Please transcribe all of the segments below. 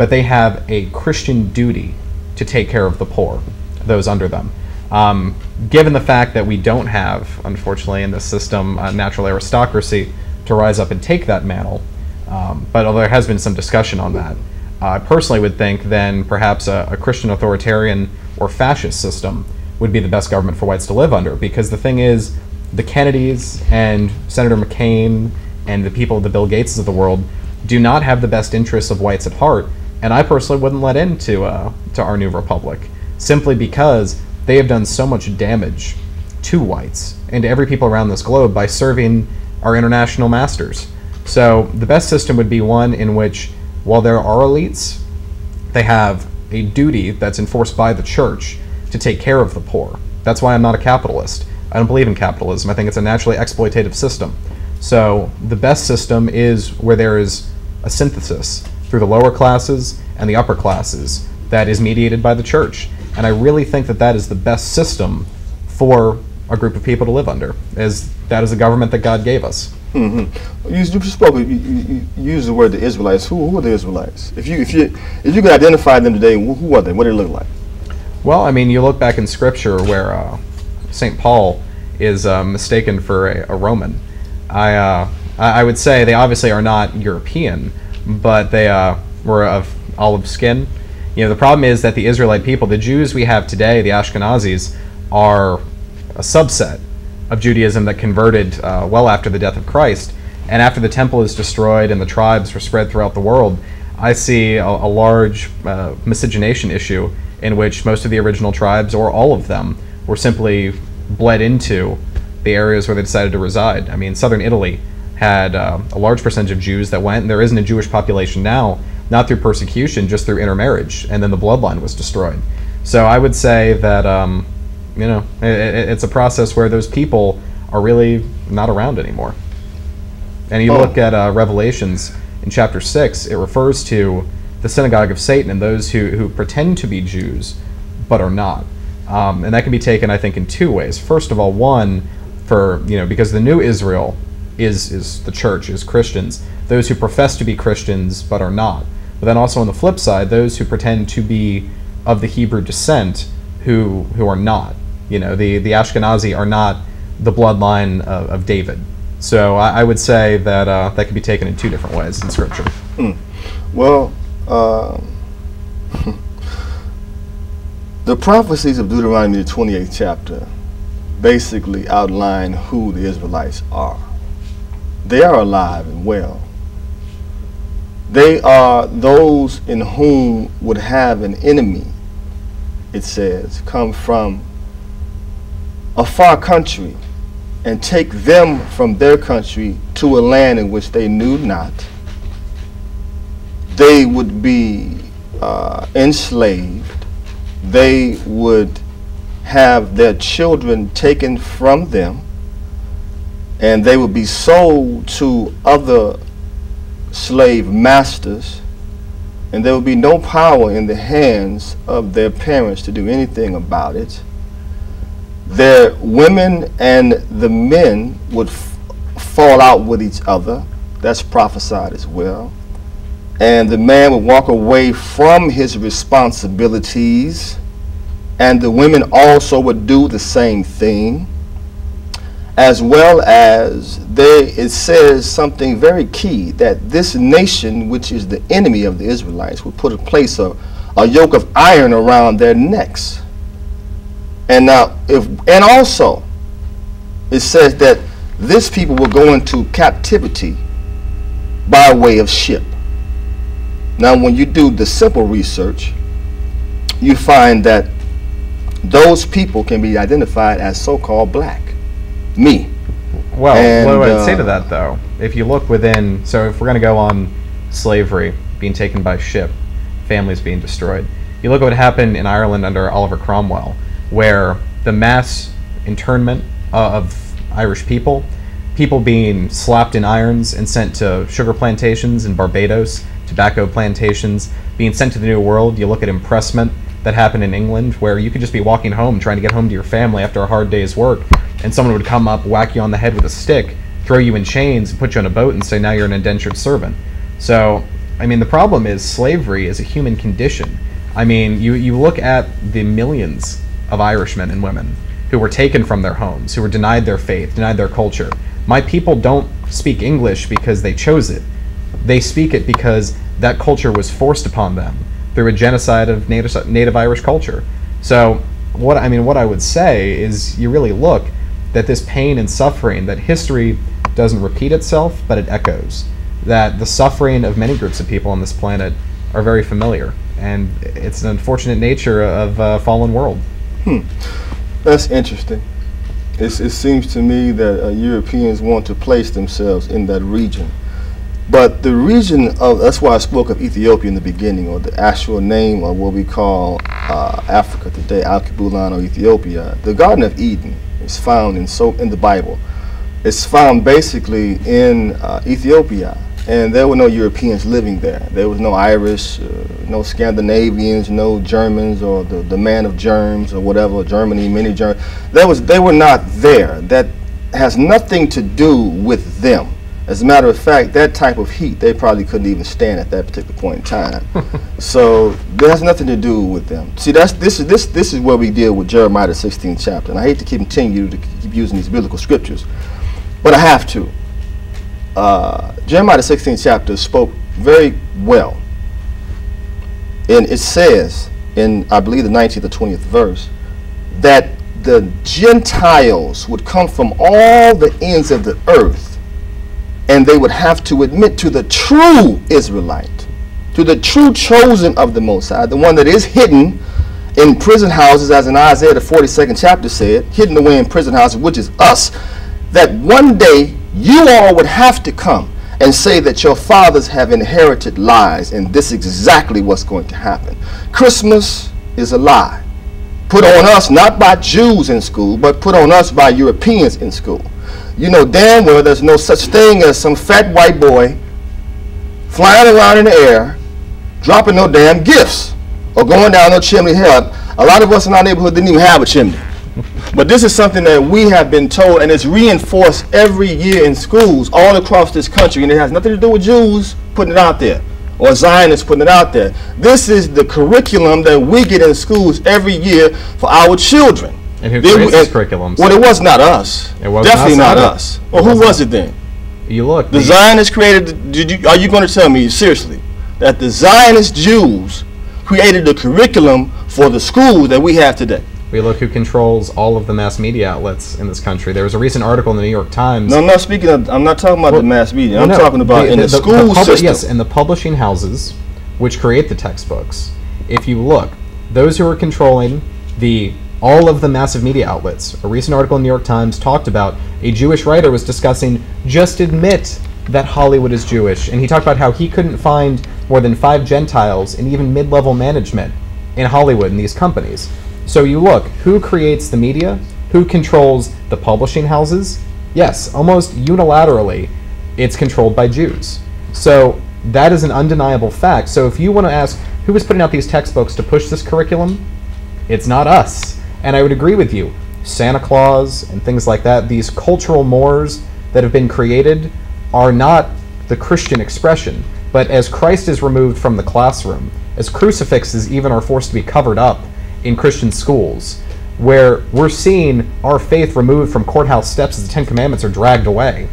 but they have a Christian duty to take care of the poor, those under them. Um, given the fact that we don't have, unfortunately, in this system, a natural aristocracy to rise up and take that mantle, um, but although there has been some discussion on that, I personally would think then perhaps a, a Christian authoritarian or fascist system would be the best government for whites to live under. Because the thing is, the Kennedys and Senator McCain and the people, of the Bill Gateses of the world, do not have the best interests of whites at heart. And I personally wouldn't let into uh, to our new republic simply because they have done so much damage to whites and to every people around this globe by serving our international masters. So the best system would be one in which, while there are elites, they have a duty that's enforced by the church to take care of the poor. That's why I'm not a capitalist. I don't believe in capitalism. I think it's a naturally exploitative system. So the best system is where there is a synthesis through the lower classes and the upper classes that is mediated by the church. And I really think that that is the best system for a group of people to live under, as that is the government that God gave us. Mm-hmm. You, you spoke. You, you, you used the word the Israelites. Who, who are the Israelites? If you if you if you could identify them today, who are they? What do they look like? Well, I mean, you look back in Scripture where uh, Saint Paul is uh, mistaken for a, a Roman. I uh, I would say they obviously are not European, but they uh, were of olive skin. You know, the problem is that the Israelite people, the Jews we have today, the Ashkenazis, are a subset of Judaism that converted uh, well after the death of Christ. And after the temple is destroyed and the tribes were spread throughout the world, I see a, a large uh, miscegenation issue in which most of the original tribes, or all of them, were simply bled into the areas where they decided to reside. I mean, southern Italy had uh, a large percentage of Jews that went, and there isn't a Jewish population now, not through persecution, just through intermarriage, and then the bloodline was destroyed. So I would say that um, you know, it, it's a process where those people are really not around anymore. And you oh. look at uh, Revelations in chapter 6, it refers to the synagogue of Satan and those who, who pretend to be Jews but are not. Um, and that can be taken, I think, in two ways. First of all, one, for, you know, because the new Israel is, is the church, is Christians, those who profess to be Christians but are not. But then also on the flip side, those who pretend to be of the Hebrew descent who, who are not. You know, the, the Ashkenazi are not the bloodline of, of David. So I, I, would say that uh, that could be taken in two different ways in Scripture. Hmm. Well, uh, the prophecies of Deuteronomy, the 28th chapter, basically outline who the Israelites are. They are alive and well. They are those in whom would have an enemy, it says, come from a far country and take them from their country to a land in which they knew not, they would be uh, enslaved. They would have their children taken from them, and they would be sold to other slave masters, and there would be no power in the hands of their parents to do anything about it their women and the men would fall out with each other. That's prophesied as well. And the man would walk away from his responsibilities, and the women also would do the same thing. As well as there it says something very key that this nation, which is the enemy of the Israelites, would put a place of a yoke of iron around their necks and now, if and also, it says that this people will go into captivity by way of ship. Now, when you do the simple research, you find that those people can be identified as so-called black. Me. Well, and, what do I uh, say to that though? If you look within, so if we're going to go on slavery being taken by ship, families being destroyed, you look at what happened in Ireland under Oliver Cromwell where the mass internment uh, of Irish people, people being slapped in irons and sent to sugar plantations in Barbados, tobacco plantations, being sent to the New World. You look at impressment that happened in England, where you could just be walking home trying to get home to your family after a hard day's work, and someone would come up, whack you on the head with a stick, throw you in chains, put you on a boat, and say, now you're an indentured servant. So I mean, the problem is slavery is a human condition. I mean, you, you look at the millions of Irishmen and women who were taken from their homes, who were denied their faith, denied their culture. My people don't speak English because they chose it. They speak it because that culture was forced upon them through a genocide of native, native Irish culture. So, what I mean, what I would say is, you really look that this pain and suffering, that history doesn't repeat itself, but it echoes. That the suffering of many groups of people on this planet are very familiar, and it's an unfortunate nature of a fallen world. Hmm. That's interesting. It's, it seems to me that uh, Europeans want to place themselves in that region. But the region of, that's why I spoke of Ethiopia in the beginning, or the actual name of what we call uh, Africa today, Alkebulan or Ethiopia. The Garden of Eden is found in, so, in the Bible. It's found basically in uh, Ethiopia and there were no Europeans living there. There was no Irish, uh, no Scandinavians, no Germans, or the, the man of germs, or whatever, Germany, many germs. There was, they were not there. That has nothing to do with them. As a matter of fact, that type of heat, they probably couldn't even stand at that particular point in time. so that has nothing to do with them. See, that's this is this this is where we deal with Jeremiah the 16th chapter. And I hate to keep continue to keep using these biblical scriptures, but I have to uh, Jeremiah the 16th chapter spoke very well. And it says in, I believe, the 19th or 20th verse, that the Gentiles would come from all the ends of the earth and they would have to admit to the true Israelite, to the true chosen of the Most High, the one that is hidden in prison houses, as in Isaiah the 42nd chapter said, hidden away in prison houses, which is us, that one day you all would have to come and say that your fathers have inherited lies and this is exactly what's going to happen. Christmas is a lie put on us not by Jews in school, but put on us by Europeans in school. You know damn well there's no such thing as some fat white boy flying around in the air, dropping no damn gifts, or going down no chimney hill. A lot of us in our neighborhood didn't even have a chimney. But this is something that we have been told and it's reinforced every year in schools all across this country. And it has nothing to do with Jews putting it out there or Zionists putting it out there. This is the curriculum that we get in schools every year for our children. And who creates this curriculum? Well, it was not us. It was Definitely not, not us. Well, who was it then? You look. The, the Zionists created, did you, are you going to tell me, seriously, that the Zionist Jews created the curriculum for the schools that we have today? We look who controls all of the mass media outlets in this country. There was a recent article in the New York Times. No, I'm not speaking. Of, I'm not talking about well, the mass media. Well, I'm no, talking about the, in the, the school the system. Yes, in the publishing houses, which create the textbooks. If you look, those who are controlling the all of the massive media outlets. A recent article in the New York Times talked about a Jewish writer was discussing just admit that Hollywood is Jewish, and he talked about how he couldn't find more than five Gentiles in even mid-level management in Hollywood in these companies. So you look, who creates the media? Who controls the publishing houses? Yes, almost unilaterally, it's controlled by Jews. So that is an undeniable fact. So if you want to ask who is putting out these textbooks to push this curriculum, it's not us. And I would agree with you. Santa Claus and things like that, these cultural mores that have been created are not the Christian expression. But as Christ is removed from the classroom, as crucifixes even are forced to be covered up in Christian schools where we're seeing our faith removed from courthouse steps as the Ten Commandments are dragged away,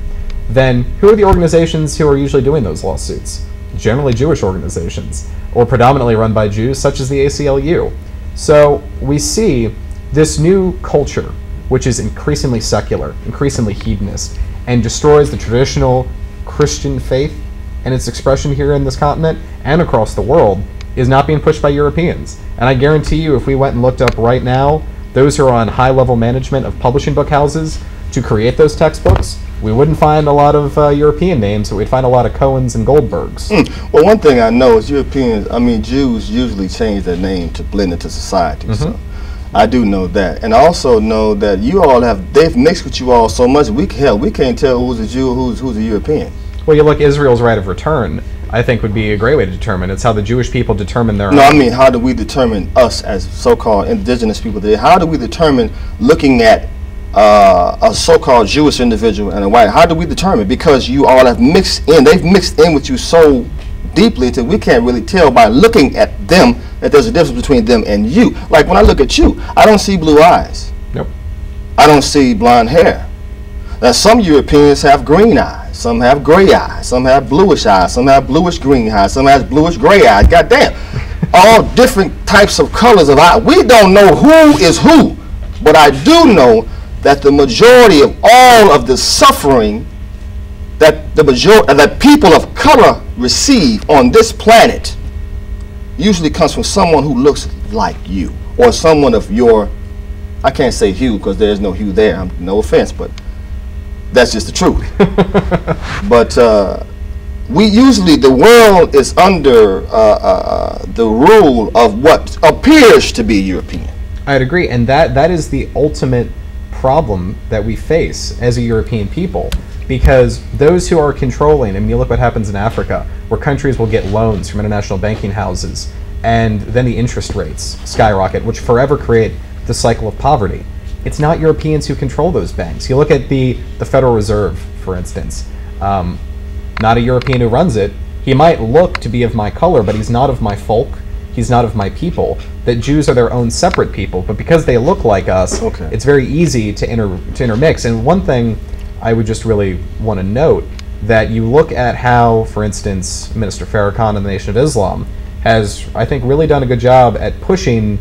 then who are the organizations who are usually doing those lawsuits? Generally Jewish organizations, or predominantly run by Jews, such as the ACLU. So we see this new culture, which is increasingly secular, increasingly hedonist, and destroys the traditional Christian faith and its expression here in this continent and across the world is not being pushed by Europeans. And I guarantee you, if we went and looked up right now, those who are on high level management of publishing book houses to create those textbooks, we wouldn't find a lot of uh, European names, but we'd find a lot of Cohens and Goldbergs. Mm. Well, one thing I know is Europeans, I mean, Jews usually change their name to blend into society. Mm-hmm. So I do know that. And I also know that you all have, they've mixed with you all so much, we, hell, we can't tell who's a Jew, who's, who's a European. Well, you look Israel's right of return. I think would be a great way to determine. It's how the Jewish people determine their. No, own. I mean, how do we determine us as so-called indigenous people today? How do we determine looking at uh, a so-called Jewish individual and a white? How do we determine? Because you all have mixed in. They've mixed in with you so deeply until we can't really tell by looking at them that there's a difference between them and you. Like when I look at you, I don't see blue eyes. Nope. I don't see blonde hair. Now some Europeans have green eyes, some have gray eyes, some have bluish eyes, some have bluish green eyes, some have bluish gray eyes. God damn. All different types of colors of eye. We don't know who is who, but I do know that the majority of all of the suffering that the majority that people of color receive on this planet usually comes from someone who looks like you or someone of your I can't say hue because there's no hue there. I'm, no offense, but that's just the truth. but uh, we usually the world is under uh, uh, the rule of what appears to be European. I'd agree, and that that is the ultimate problem that we face as a European people. Because those who are controlling, I mean, you look what happens in Africa, where countries will get loans from international banking houses, and then the interest rates skyrocket, which forever create the cycle of poverty. It's not Europeans who control those banks. You look at the, the Federal Reserve, for instance. Um, not a European who runs it. He might look to be of my color, but he's not of my folk. He's not of my people. That Jews are their own separate people, but because they look like us, Okay. it's very easy to inter to intermix. And one thing I would just really want to note that you look at how, for instance, Minister Farrakhan in the Nation of Islam has, I think, really done a good job at pushing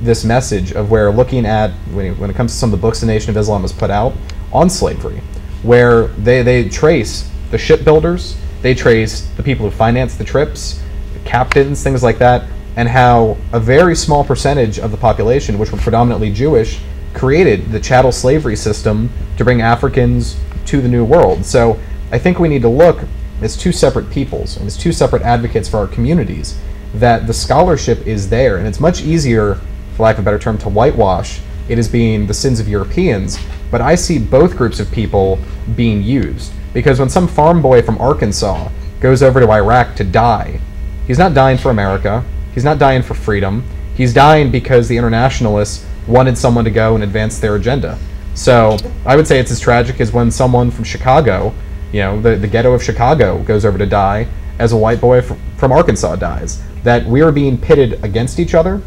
this message of where looking at when it, when it comes to some of the books the Nation of Islam has put out on slavery, where they, they trace the shipbuilders, they trace the people who financed the trips, the captains, things like that, and how a very small percentage of the population, which were predominantly Jewish, created the chattel slavery system to bring Africans to the New World. So I think we need to look as two separate peoples and as two separate advocates for our communities. That the scholarship is there, and it's much easier, for lack of a better term, to whitewash it as being the sins of Europeans. But I see both groups of people being used because when some farm boy from Arkansas goes over to Iraq to die, he's not dying for America. He's not dying for freedom. He's dying because the internationalists wanted someone to go and advance their agenda. So I would say it's as tragic as when someone from Chicago, you know, the, the ghetto of Chicago, goes over to die as a white boy fr- from Arkansas dies. That we are being pitted against each other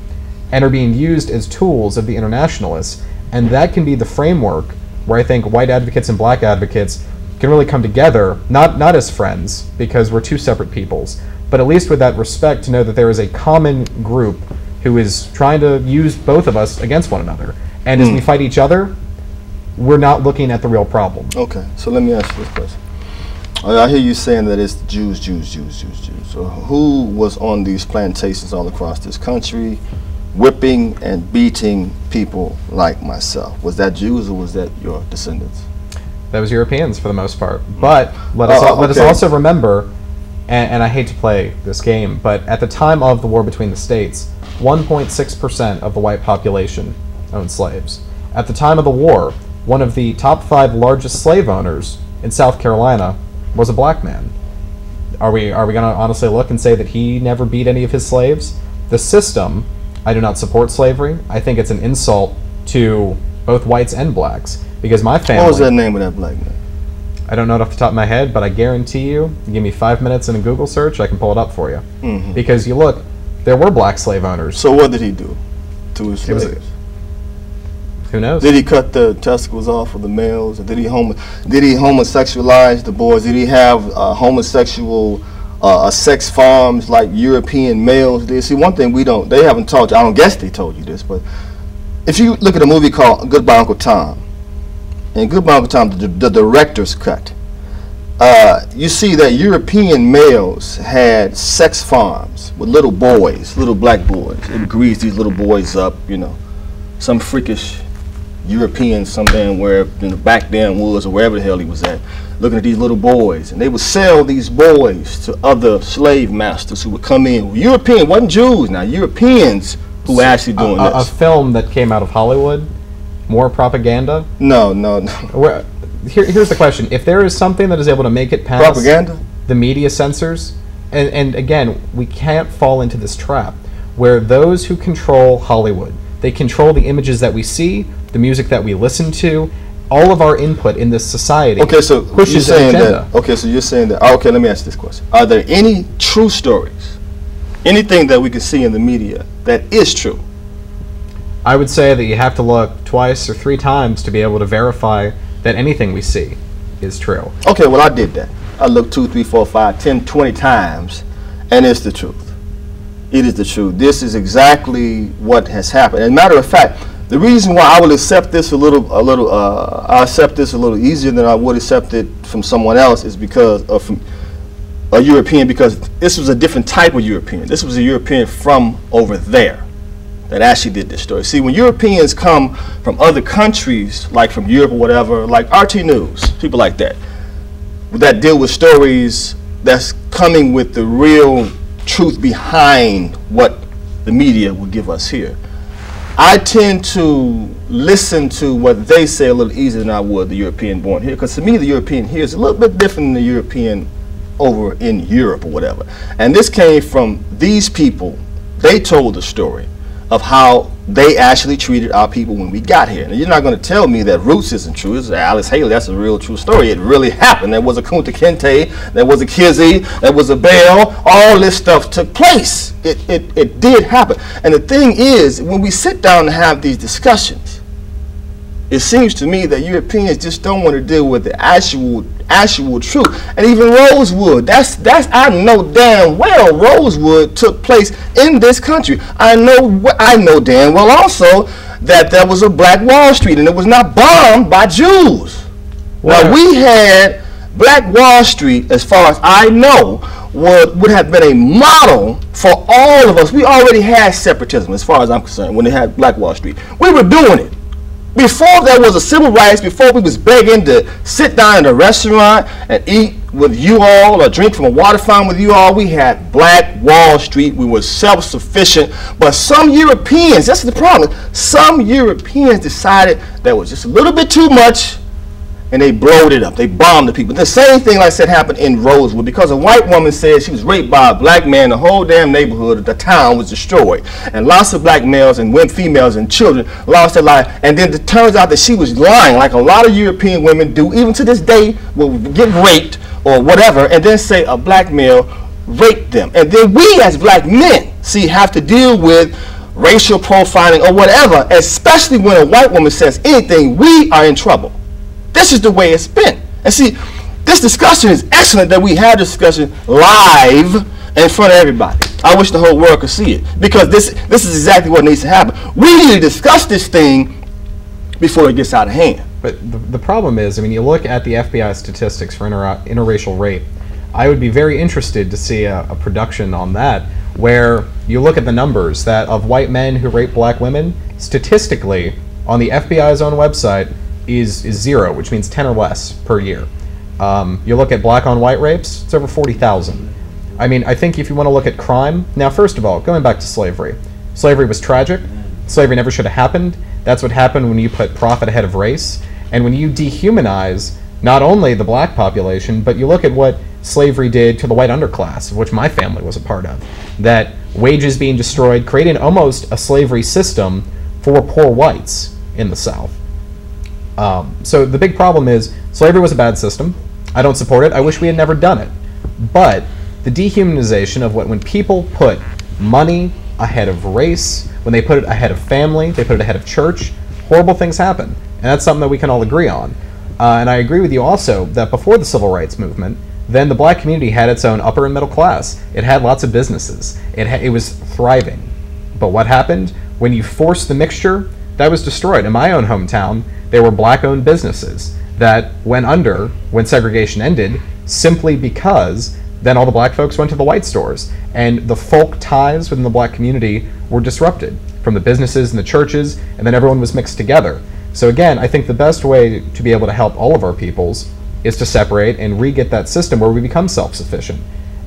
and are being used as tools of the internationalists. And that can be the framework where I think white advocates and black advocates can really come together, not, not as friends, because we're two separate peoples, but at least with that respect to know that there is a common group who is trying to use both of us against one another. And as we hmm. fight each other, we're not looking at the real problem. Okay, so let me ask you this question. I hear you saying that it's Jews, Jews, Jews, Jews, Jews. So who was on these plantations all across this country, whipping and beating people like myself? Was that Jews or was that your descendants? That was Europeans for the most part. Hmm. But let us Oh, oh let us also remember, and, and I hate to play this game, but at the time of the war between the states, 1.6 percent of the white population owned slaves. At the time of the war, one of the top five largest slave owners in South Carolina was a black man. Are we are we going to honestly look and say that he never beat any of his slaves? The system, I do not support slavery. I think it's an insult to both whites and blacks because my family. What was the name of that black man? I don't know it off the top of my head, but I guarantee you, you give me five minutes in a Google search, I can pull it up for you. Mhm. Because you look, there were black slave owners. So what did he do to his was a- slaves? Who knows? Did he cut the testicles off of the males? Did he homo- Did he homosexualize the boys? Did he have uh, homosexual uh, sex farms like European males did? See, one thing we don't, they haven't told you. I don't guess they told you this, but if you look at a movie called Goodbye Uncle Tom, and Goodbye Uncle Tom, the, the director's cut, uh, you see that European males had sex farms with little boys, little black boys. They would grease these little boys up, you know, some freakish European, some damn where in the back damn woods or wherever the hell he was at, looking at these little boys, and they would sell these boys to other slave masters who would come in. European, wasn't Jews now, Europeans who were actually doing a- a this. film that came out of Hollywood, more propaganda. no, no, no. Where, here, here's the question: If there is something that is able to make it past Propaganda? the media censors, and, and again, we can't fall into this trap where those who control Hollywood, they control the images that we see, the music that we listen to, all of our input in this society Okay, so you're saying that. Okay, so you're saying that. Okay, let me ask this question: Are there any true stories, anything that we can see in the media that is true? I would say that you have to look twice or three times to be able to verify that anything we see is true. Okay, well, I did that. I looked two, three, four, five, ten, twenty times, and it's the truth. It is the truth. This is exactly what has happened. And matter of fact, the reason why I will accept this a little, a little, uh, I accept this a little easier than I would accept it from someone else is because of from a European, because this was a different type of European. This was a European from over there that actually did this story. See, when Europeans come from other countries, like from Europe or whatever, like RT News, people like that, that deal with stories that's coming with the real truth behind what the media will give us here. I tend to listen to what they say a little easier than I would the European born here, because to me the European here is a little bit different than the European over in Europe or whatever. And this came from these people. They told the story of how they actually treated our people when we got here. And you're not going to tell me that Roots isn't true. It's Alex Haley. That's a real true story. It really happened. There was a Kunta Kinte. There was a Kizzy. There was a Bell. All this stuff took place. It, it, it did happen. And the thing is, when we sit down and have these discussions, it seems to me that Europeans just don't want to deal with the actual actual truth. And even Rosewood, that's that's I know damn well Rosewood took place in this country. I know I know damn well also that there was a Black Wall Street and it was not bombed by Jews. Now Well- we had Black Wall Street, as far as I know, would would have been a model for all of us. We already had separatism, as far as I'm concerned, when they had Black Wall Street. We were doing it before there was a civil rights, before we was begging to sit down in a restaurant and eat with you all or drink from a water fountain with you all, we had Black Wall Street. We were self-sufficient. But some Europeans, that's the problem. Some Europeans decided that was just a little bit too much and they blowed it up. They bombed the people. The same thing, like I said, happened in Rosewood because a white woman said she was raped by a black man. The whole damn neighborhood, of the town was destroyed, and lots of black males and women, females and children lost their life. And then it turns out that she was lying, like a lot of European women do, even to this day, will get raped or whatever, and then say a black male raped them. And then we, as black men, see, have to deal with racial profiling or whatever, especially when a white woman says anything, we are in trouble. This is the way it's been. And see, this discussion is excellent that we this discussion live in front of everybody. I wish the whole world could see it because this this is exactly what needs to happen. We need to discuss this thing before it gets out of hand. But the, the problem is, I mean, you look at the FBI statistics for inter- interracial rape. I would be very interested to see a, a production on that where you look at the numbers that of white men who rape black women, statistically, on the FBI's own website, is, is zero, which means 10 or less per year. Um, you look at black on white rapes, it's over 40,000. I mean, I think if you want to look at crime, now, first of all, going back to slavery, slavery was tragic. Slavery never should have happened. That's what happened when you put profit ahead of race. And when you dehumanize not only the black population, but you look at what slavery did to the white underclass, which my family was a part of, that wages being destroyed, creating almost a slavery system for poor whites in the South. Um, so the big problem is slavery was a bad system. I don't support it. I wish we had never done it. But the dehumanization of what when people put money ahead of race, when they put it ahead of family, they put it ahead of church, horrible things happen. And that's something that we can all agree on. Uh, and I agree with you also that before the civil rights movement, then the black community had its own upper and middle class. It had lots of businesses. It, it was thriving. But what happened? When you forced the mixture, that was destroyed. In my own hometown, there were black owned businesses that went under when segregation ended simply because then all the black folks went to the white stores. And the folk ties within the black community were disrupted from the businesses and the churches, and then everyone was mixed together. So, again, I think the best way to be able to help all of our peoples is to separate and re get that system where we become self sufficient.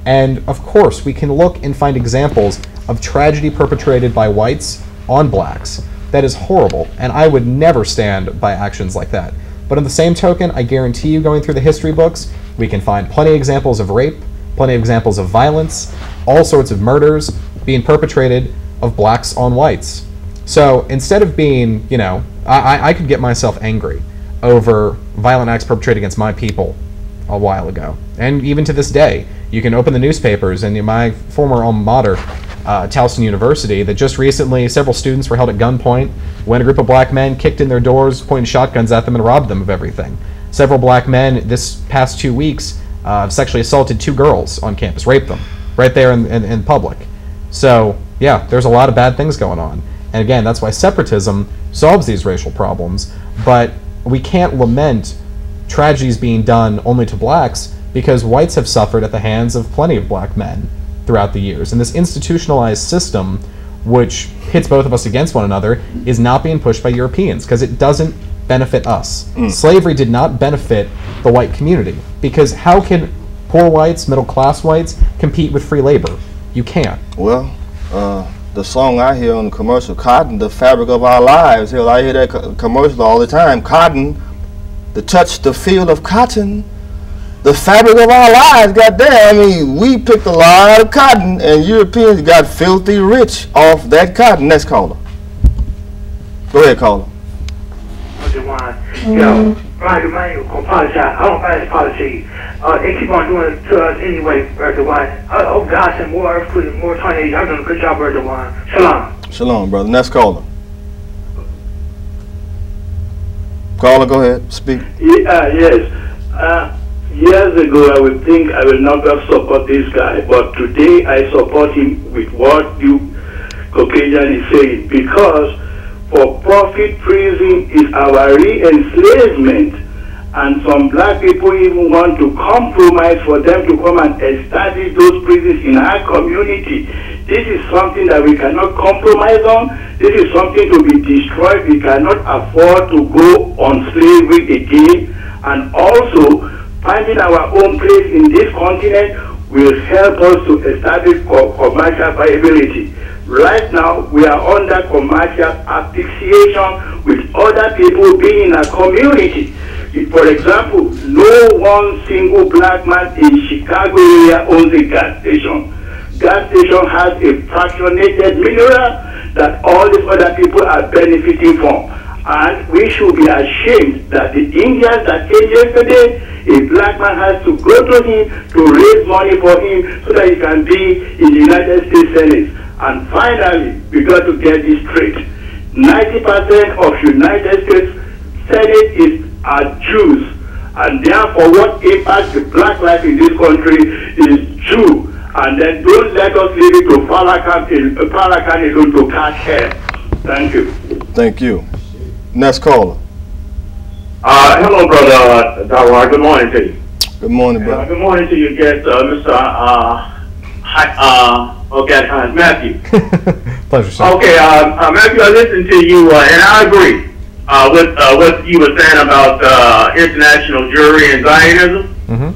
And of course, we can look and find examples of tragedy perpetrated by whites on blacks. That is horrible, and I would never stand by actions like that. But on the same token, I guarantee you, going through the history books, we can find plenty of examples of rape, plenty of examples of violence, all sorts of murders being perpetrated of blacks on whites. So instead of being, you know, I- I could get myself angry over violent acts perpetrated against my people a while ago. And even to this day, you can open the newspapers, and my former alma mater, uh, Towson University, that just recently several students were held at gunpoint when a group of black men kicked in their doors, pointed shotguns at them, and robbed them of everything. Several black men this past two weeks uh, sexually assaulted two girls on campus, raped them right there in, in, in public. So, yeah, there's a lot of bad things going on. And again, that's why separatism solves these racial problems. But we can't lament tragedies being done only to blacks because whites have suffered at the hands of plenty of black men throughout the years. And this institutionalized system, which pits both of us against one another, is not being pushed by Europeans because it doesn't benefit us. Mm. Slavery did not benefit the white community because how can poor whites, middle class whites compete with free labor? You can't. Well, uh, the song I hear on the commercial, Cotton, the fabric of our lives. Hell, I hear that co- commercial all the time. Cotton, the touch, the feel of cotton, the fabric of our lives. Goddamn, I mean, we picked a lot of cotton, and Europeans got filthy rich off that cotton. Next caller. Go ahead, caller. Mr. Wine. Yo, Roger Manuel, gonna apologize. I don't pass policy. Uh, they keep on doing it to us anyway, Brother Wine. I hope God send more earthquakes, more tornadoes. Y'all doing a good job, Brother Wine. Shalom. Shalom, brother. Next caller. Caller, go ahead. Speak. Ye- uh, yes. Uh, years ago, I would think I will not have support this guy, but today I support him with what you Caucasian is saying because for profit prison is our re-enslavement and some black people even want to compromise for them to come and establish those prisons in our community. This is something that we cannot compromise on. This is something to be destroyed. We cannot afford to go on slavery again. And also, finding our own place in this continent will help us to establish co- commercial viability. Right now, we are under commercial asphyxiation with other people being in a community. For example, no one single black man in Chicago area owns a gas station. Gas station has a fractionated mineral that all these other people are benefiting from. And we should be ashamed that the Indians that came yesterday, a black man has to go to him to raise money for him so that he can be in the United States Senate. And finally, we got to get this straight. 90% of United States Senate is are Jews. And therefore what impacts the black life in this country is Jew. And then don't let us leave it to Farrakhan, eh, Farrakhan alone to cash hair. Thank you. Thank you. Next caller. Uh, hello, brother Dawar. Good morning to you. Good morning, Uh, brother. good morning to your guest, uh, Mr. Uh, Hi- uh, okay, uh, Matthew. Pleasure, sir. Okay, uh, uh, Matthew, I listened to you, uh, and I agree uh, with uh, what you were saying about uh, international Jewry and Zionism, hmm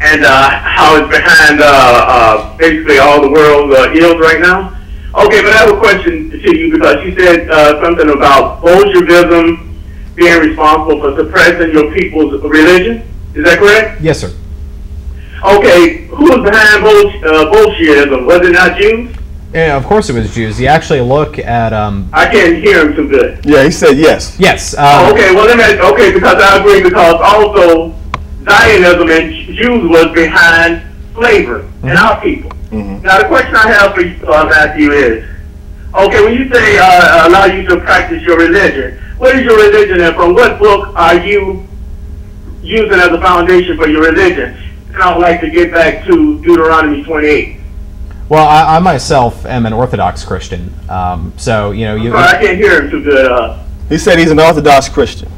and uh, how it's behind uh, uh, basically all the world uh, ills right now. Okay, but I have a question to you because you said uh, something about Bolshevism being responsible for suppressing your people's religion. Is that correct? Yes, sir. Okay, who was behind Bolsh- uh, Bolshevism? Was it not Jews? Yeah, of course it was Jews. You actually look at um, I can't hear him too good. Yeah, he said yes. yes. Oh, Uh, okay, well, let me, okay, because I agree, because also Zionism and Jews was behind slavery and our people. Mhm. Now, the question I have for you, uh, Matthew, is, okay, when you say uh, allow you to practice your religion, what is your religion and from what book are you using as a foundation for your religion? And I would like to get back to Deuteronomy 28. Well, I, I myself am an Orthodox Christian. Um, so you know, you. But I can't hear him too good. Uh, He said he's an Orthodox Christian.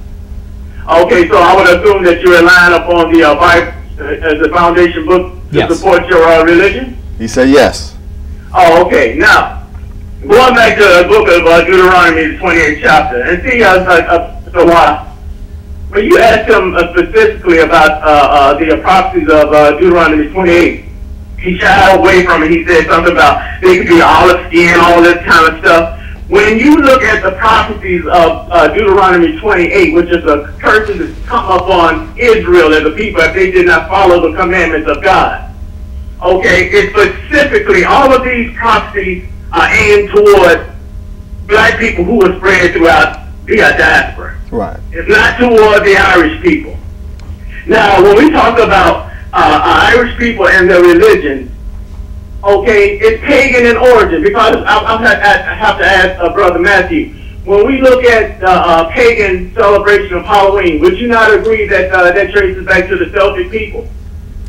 Okay, so I would assume that you're relying upon the uh, Bible uh, as a foundation book to Yes. support your uh, religion? He said yes. Oh, okay. Now, going back to the book of uh, Deuteronomy, the 28th chapter, and see, uh, uh, uh, so, uh, when you asked him uh, specifically about uh, uh, the prophecies of uh, Deuteronomy 28, he shied away from it. He said something about they could be olive skin, all this kind of stuff. When you look at the prophecies of uh, Deuteronomy 28, which is a curse that's come upon Israel and the people if they did not follow the commandments of God. Okay, it specifically, all of these prophecies are aimed toward black people who are spread throughout the uh, diaspora. Right. It's not toward the Irish people. Now, when we talk about uh, Irish people and their religion, okay, it's pagan in origin because I, I have to ask uh, Brother Matthew. When we look at the uh, uh, pagan celebration of Halloween, would you not agree that uh, that traces back to the Celtic people?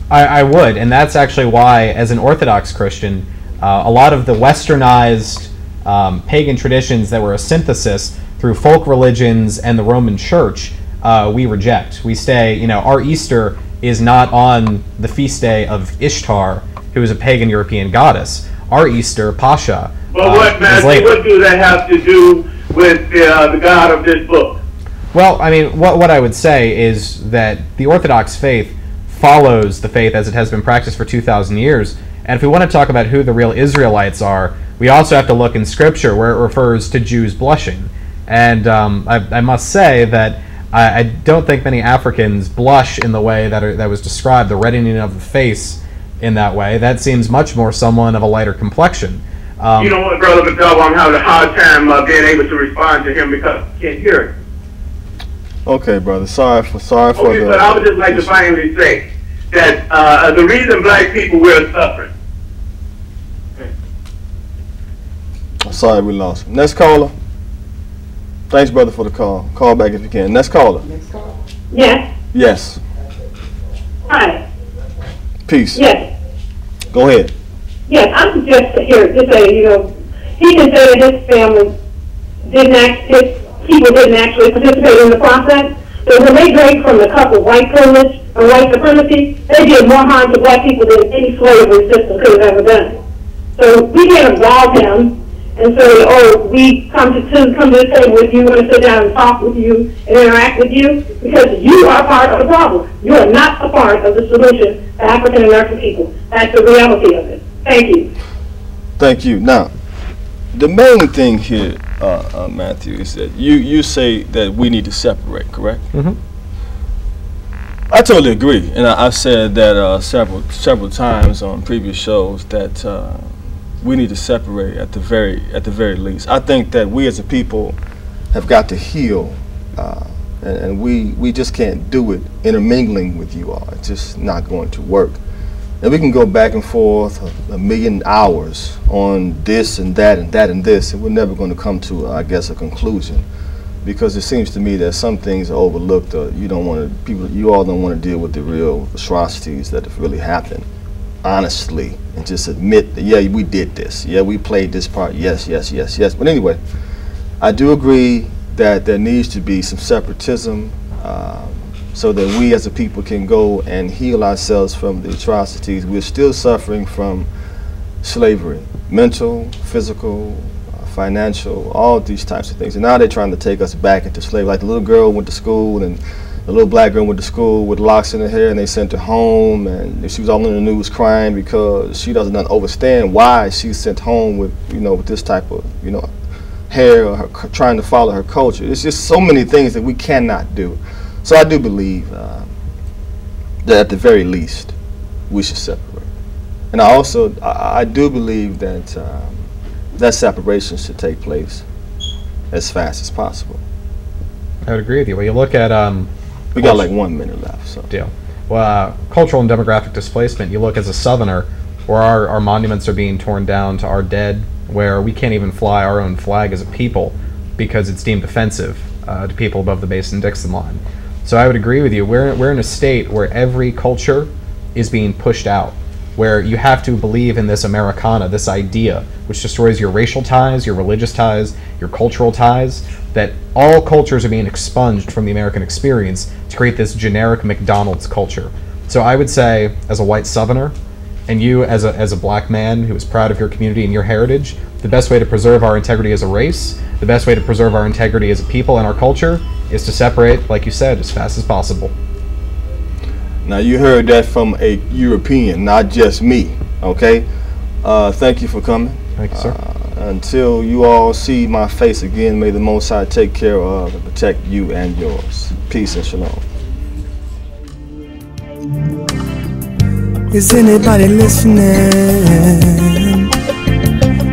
I, I would, and that's actually why, as an Orthodox Christian, uh, a lot of the westernized um, pagan traditions that were a synthesis through folk religions and the Roman Church, uh, we reject. We say, you know, our Easter is not on the feast day of Ishtar, who is a pagan European goddess. Our Easter, Pascha. Well, uh, what, Matthew, what do that have to do with uh, the God of this book? Well, I mean, what, what I would say is that the Orthodox faith follows the faith as it has been practiced for 2,000 years. And if we want to talk about who the real Israelites are, we also have to look in Scripture where it refers to Jews blushing. And um, I, I, must say that I, I, don't think many Africans blush in the way that, are, that was described, the reddening of the face in that way. That seems much more someone of a lighter complexion. Um, you know what, Brother Patel, I'm having a hard time uh, being able to respond to him because I can't hear. Okay, brother. Sorry for sorry for okay, the. but I would just like to finally say that uh, the reason black people were suffering. Okay. I'm sorry, we lost. Him. Next caller. Thanks, brother, for the call. Call back if you can. Next caller. Next caller. Yes. Yes. Hi. Peace. Yes. Go ahead. Yes, I'm just here to say, you know, he can say that his family didn't actually, people didn't actually participate in the process. But when they drank from the cup of white privilege and white supremacy, they did more harm to black people than any slavery system could have ever done. So we can't absolve him and say, oh, we come to, to come to the table with you and sit down and talk with you and interact with you because you are part of the problem. You are not a part of the solution to African American people. That's the reality of it. Thank you. Thank you. Now, the main thing here, uh, uh, Matthew, is that you, you say that we need to separate, correct? Mm-hmm. I totally agree, and I, have said that uh, several several times on previous shows that uh, we need to separate at the very at the very least. I think that we as a people have got to heal, uh, and, and, we we just can't do it intermingling with you all. It's just not going to work. And we can go back and forth a, million hours on this and that and that and this, and we're never going to come to, I guess, a conclusion, because it seems to me that some things are overlooked. Or you don't want to people, you all don't want to deal with the real atrocities that have really happened honestly and just admit that, yeah, we did this. Yeah, we played this part. Yes, yes, yes, yes. But anyway, I do agree that there needs to be some separatism um, so that we as a people can go and heal ourselves from the atrocities. We're still suffering from slavery, mental, physical, financial, all these types of things. And now they're trying to take us back into slavery. Like the little girl went to school and the little black girl went to school with locks in her hair and they sent her home and she was all in the news crying because she doesn't understand why she's sent home with you know with this type of you know hair or her, trying to follow her culture it's just so many things that we cannot do so i do believe uh, that at the very least we should separate and i also i, I do believe that um, that separation should take place as fast as possible I would agree with you. When you look at um, we got like one minute left. So. Deal. Well, uh, cultural and demographic displacement. You look as a Southerner, where our, our monuments are being torn down to our dead, where we can't even fly our own flag as a people because it's deemed offensive uh, to people above the Mason-Dixon line. So I would agree with you. We're we're in a state where every culture is being pushed out, where you have to believe in this Americana, this idea, which destroys your racial ties, your religious ties, your cultural ties, that all cultures are being expunged from the American experience to create this generic McDonald's culture. So I would say, as a white Southerner, and you as a, as a black man who is proud of your community and your heritage, the best way to preserve our integrity as a race, the best way to preserve our integrity as a people and our culture, is to separate, like you said, as fast as possible. Now you heard that from a European, not just me. Okay. Uh, thank you for coming. Thank you, sir. Uh, until you all see my face again, may the Most High take care of and protect you and yours. Peace and shalom. Is anybody listening?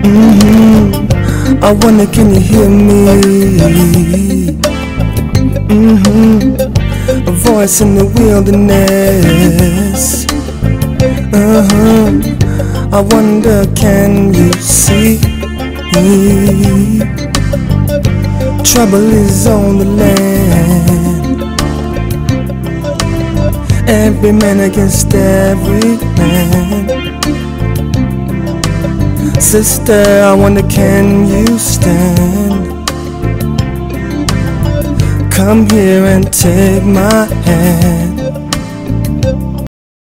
Mm-hmm. I wonder, can you hear me? Mm-hmm. A voice in the wilderness. Uh-huh. I wonder, can you see? Trouble is on the land. Every man against every man. Sister, I wonder, can you stand? Come here and take my hand.